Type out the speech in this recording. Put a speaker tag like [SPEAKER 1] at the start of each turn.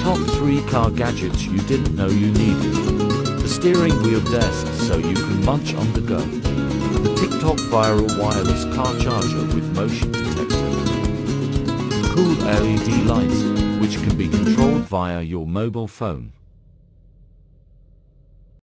[SPEAKER 1] Top 3 car gadgets you didn't know you needed. The steering wheel desk so you can munch on the go. The TikTok viral wireless car charger with motion detector. Cool LED lights, which can be controlled via your mobile phone.